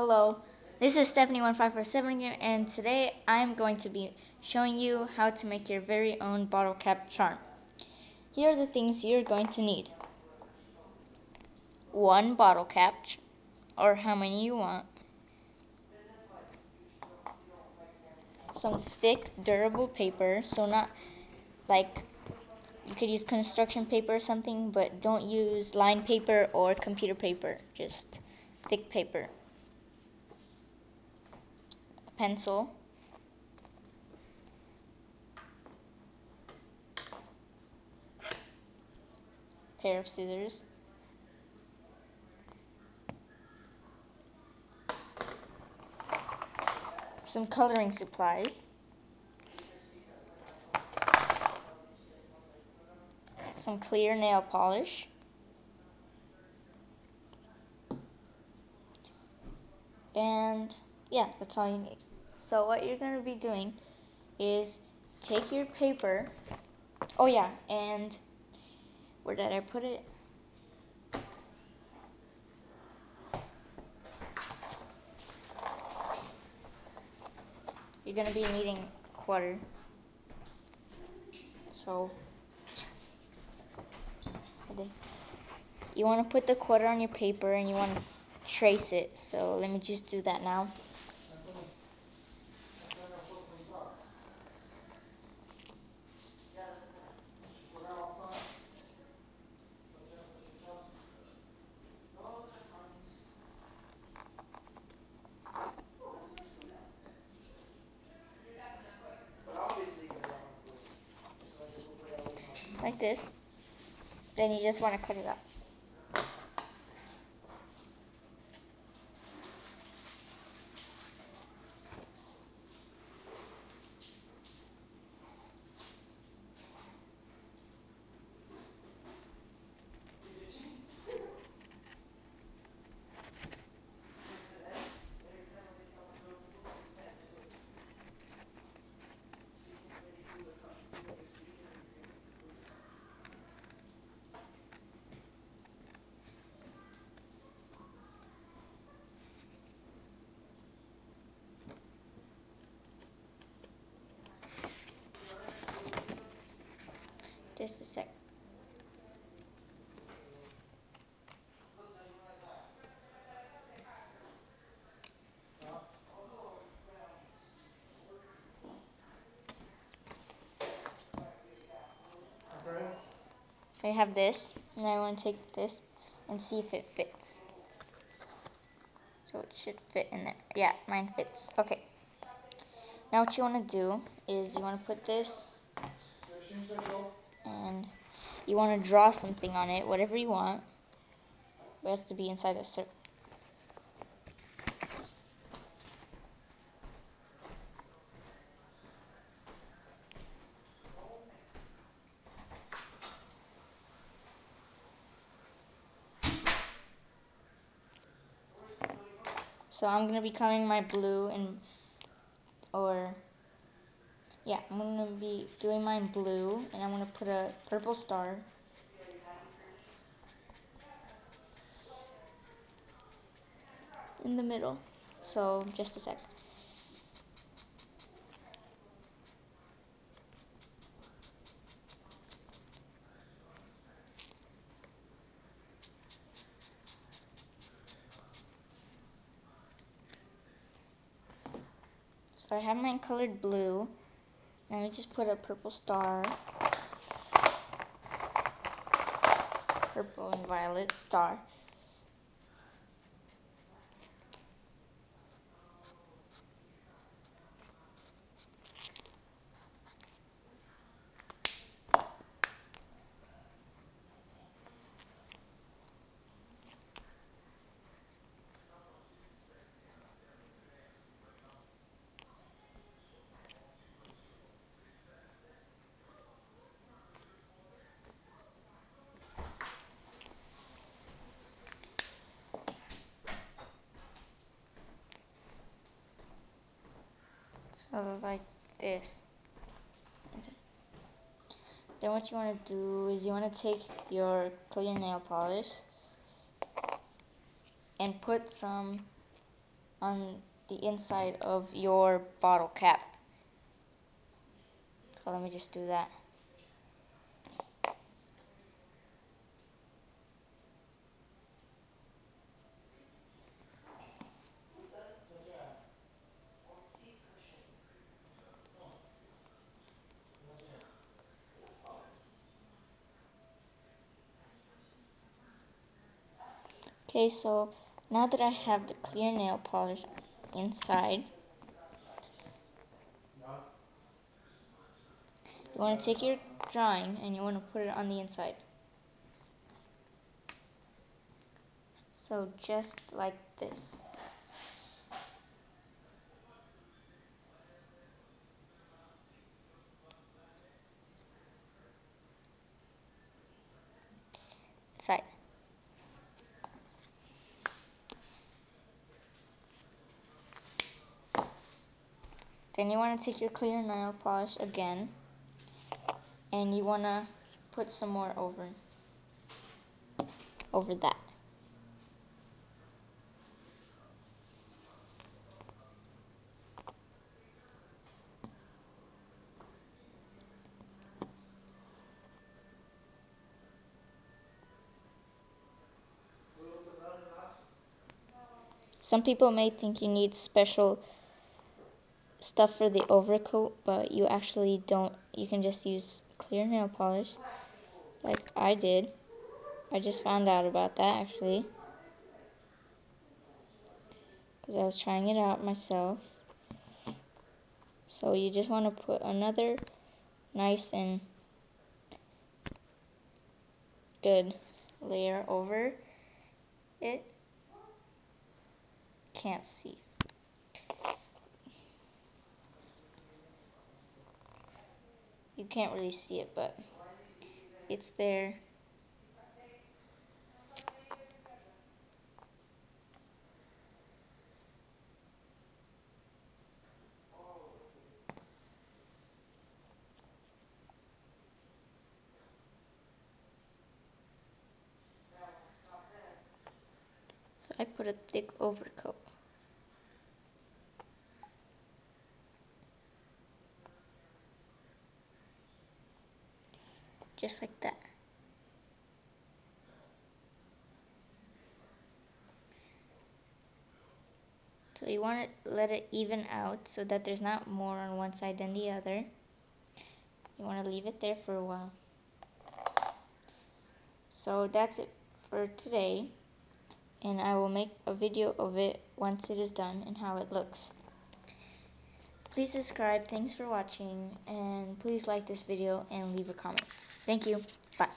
Hello, this is Stephanie1547 here, and today I'm going to be showing you how to make your very own bottle cap charm. Here are the things you're going to need. One bottle cap, or how many you want. Some thick, durable paper, so not like you could use construction paper or something, but don't use line paper or computer paper, just thick paper. Pencil, pair of scissors, some coloring supplies, some clear nail polish, and yeah, that's all you need. So what you're going to be doing is take your paper. Oh yeah, and where did I put it? You're going to be needing quarter. So you want to put the quarter on your paper and you want to trace it. So let me just do that now. Like this. Then you just want to cut it up. Just a sec. So I have this, and I want to take this and see if it fits. So it should fit in there. Yeah, mine fits. Okay. Now what you want to do is you want to put this and you want to draw something on it, whatever you want. But it has to be inside a circle. So I'm going to be coloring my blue and, or yeah, I'm going to be doing mine blue, and I'm going to put a purple star. in the middle. So, just a sec. So I have mine colored blue. Let me just put a purple star. Purple and violet star. So like this. Then what you want to do is you want to take your clear nail polish and put some on the inside of your bottle cap. So let me just do that. Okay, so now that I have the clear nail polish inside, you want to take your drawing and you want to put it on the inside. So just like this. Side. Then you want to take your clear nail polish again and you want to put some more over over that. Some people may think you need special stuff for the overcoat, but you actually don't. You can just use clear nail polish, like I did. I just found out about that, actually. Because I was trying it out myself. So you just want to put another nice and good layer over it. Can't see. You can't really see it, but it's there. I put a thick overcoat. Just like that. So you want to let it even out so that there's not more on one side than the other. You want to leave it there for a while. So that's it for today. And I will make a video of it once it is done and how it looks. Please subscribe. Thanks for watching. And please like this video and leave a comment. Thank you. Bye.